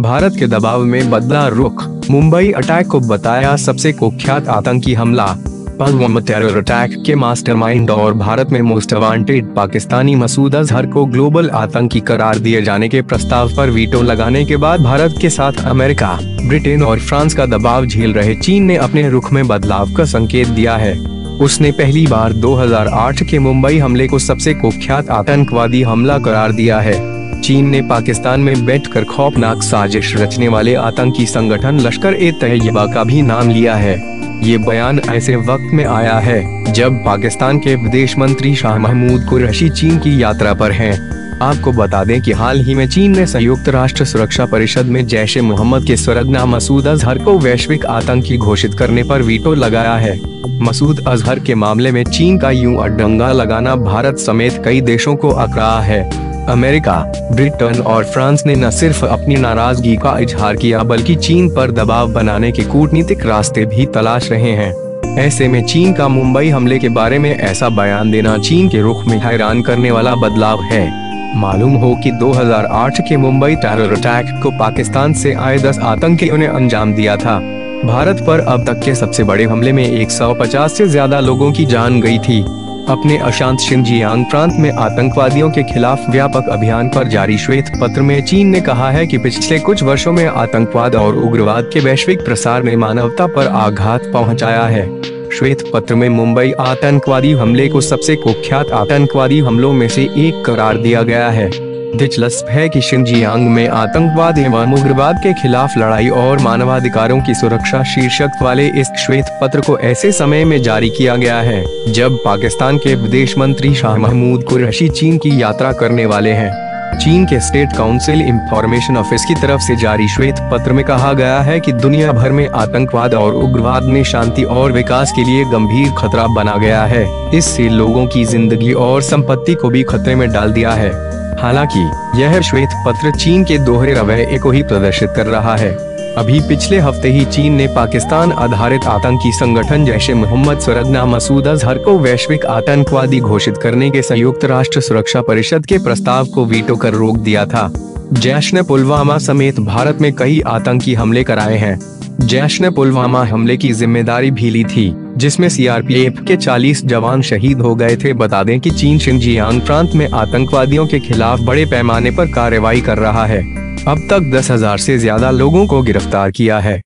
भारत के दबाव में बदला रुख। मुंबई अटैक को बताया सबसे कुख्यात आतंकी हमला। पुलवामा टेरर अटैक के मास्टरमाइंड और भारत में मोस्ट वांटेड पाकिस्तानी मसूद अजहर को ग्लोबल आतंकी करार दिए जाने के प्रस्ताव पर वीटो लगाने के बाद भारत के साथ अमेरिका, ब्रिटेन और फ्रांस का दबाव झेल रहे चीन ने अपने रुख में बदलाव का संकेत दिया है। उसने पहली बार 2008 के मुंबई हमले को सबसे कुख्यात आतंकवादी हमला करार दिया है। चीन ने पाकिस्तान में बैठकर खौफनाक साजिश रचने वाले आतंकी संगठन लश्कर ए तैयबा का भी नाम लिया है। ये बयान ऐसे वक्त में आया है, जब पाकिस्तान के विदेश मंत्री शाह महमूद कुरैशी चीन की यात्रा पर हैं। आपको बता दें कि हाल ही में चीन ने संयुक्त राष्ट्र सुरक्षा परिषद में जैश ए मोहम्मद के सरगना मसूद अजहर को वैश्विक आतंकी घोषित करने पर वीटो लगाया है। मसूद अजहर के मामले में चीन का यूँ अडंगा लगाना भारत समेत कई देशों को अकड़ा है। अमेरिका, ब्रिटेन और फ्रांस ने न सिर्फ़ अपनी नाराज़गी का इजहार किया, बल्कि चीन पर दबाव बनाने के कूटनीतिक रास्ते भी तलाश रहे हैं। ऐसे में चीन का मुंबई हमले के बारे में ऐसा बयान देना चीन के रुख में हैरान करने वाला बदलाव है। मालूम हो कि 2008 के मुंबई टेरर अटैक को पाकिस्तान से आए 10 आतंकियों ने अंजाम दिया था। भारत पर अब तक के सबसे बड़े हमले में 150 से ज़्यादा लोगों की जान गई थी। अपने अशांत शिंजियांग प्रांत में आतंकवादियों के खिलाफ व्यापक अभियान पर जारी श्वेत पत्र में चीन ने कहा है कि पिछले कुछ वर्षों में आतंकवाद और उग्रवाद के वैश्विक प्रसार ने मानवता पर आघात पहुँचाया है। श्वेत पत्र में मुंबई आतंकवादी हमले को सबसे कुख्यात आतंकवादी हमलों में से एक करार दिया गया है। दिलचस्प है कि शिंजियांग में आतंकवाद एवं उग्रवाद के खिलाफ लड़ाई और मानवाधिकारों की सुरक्षा शीर्षक वाले इस श्वेत पत्र को ऐसे समय में जारी किया गया है, जब पाकिस्तान के विदेश मंत्री शाह महमूद कुरैशी चीन की यात्रा करने वाले हैं। चीन के स्टेट काउंसिल इंफॉर्मेशन ऑफ़िस की तरफ़ से जारी श्वेत पत्र में कहा गया है कि दुनिया भर में आतंकवाद और उग्रवाद ने शांति और विकास के लिए गंभीर खतरा बना गया है। इससे लोगों की ज़िंदगी और संपत्ति को भी खतरे में डाल दिया है। हालाँकि, यह श्वेत पत्र चीन के दोहरे रवैये को ही प्रदर्शित कर रहा है। अभी पिछले हफ़्ते ही चीन ने पाकिस्तान आधारित आतंकी संगठन जैसे मोहम्मद सरगना मसूद अजहर को वैश्विक आतंकवादी घोषित करने के संयुक्त राष्ट्र सुरक्षा परिषद के प्रस्ताव को वीटो कर रोक दिया था। जैश ने पुलवामा समेत भारत में कई आतंकी हमले कराए हैं। जैश ने पुलवामा हमले की ज़िम्मेदारी भी ली थी, जिसमें सीआरपीएफ के 40 जवान शहीद हो गए थे। बता दें कि चीन शिनजियांग प्रांत में आतंकवादियों के खिलाफ बड़े पैमाने पर कार्रवाई कर रहा है। अब तक दस हज़ार ऐसी ज़्यादा लोगों को गिरफ़्तार किया है।